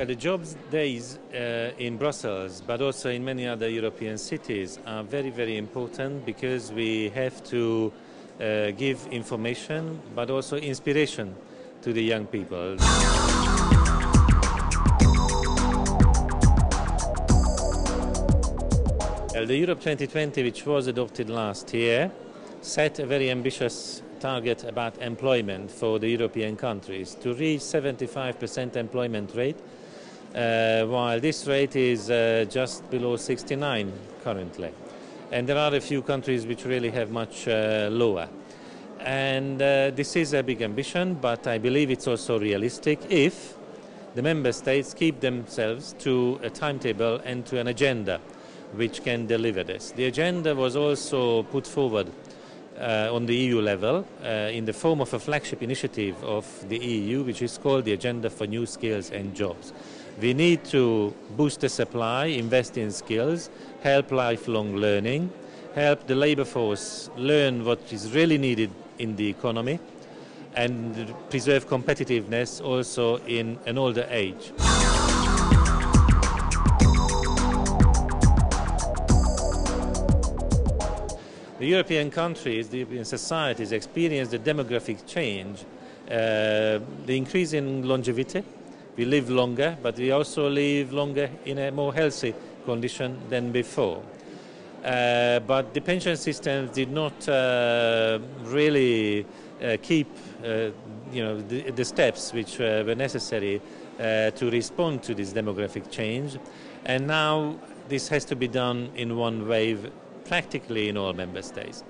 The jobs days uh, in Brussels, but also in many other European cities, are very, very important because we have to uh, give information but also inspiration to the young people. The Europe 2020, which was adopted last year, set a very ambitious target about employment for the European countries to reach 75% employment rate, uh, while this rate is uh, just below 69 currently. And there are a few countries which really have much uh, lower. And uh, this is a big ambition, but I believe it's also realistic if the member states keep themselves to a timetable and to an agenda which can deliver this. The agenda was also put forward uh, on the EU level in the form of a flagship initiative of the EU, which is called the Agenda for New Skills and Jobs. We need to boost the supply, invest in skills, help lifelong learning, help the labor force learn what is really needed in the economy, and preserve competitiveness also in an older age. The European countries, the European societies experience the demographic change, uh, the increase in longevity. We live longer, but we also live longer in a more healthy condition than before. Uh, but the pension systems did not uh, really uh, keep uh, you know, the, the, steps which uh, were necessary to respond to this demographic change. And now this has to be done in one wave practically in all member states.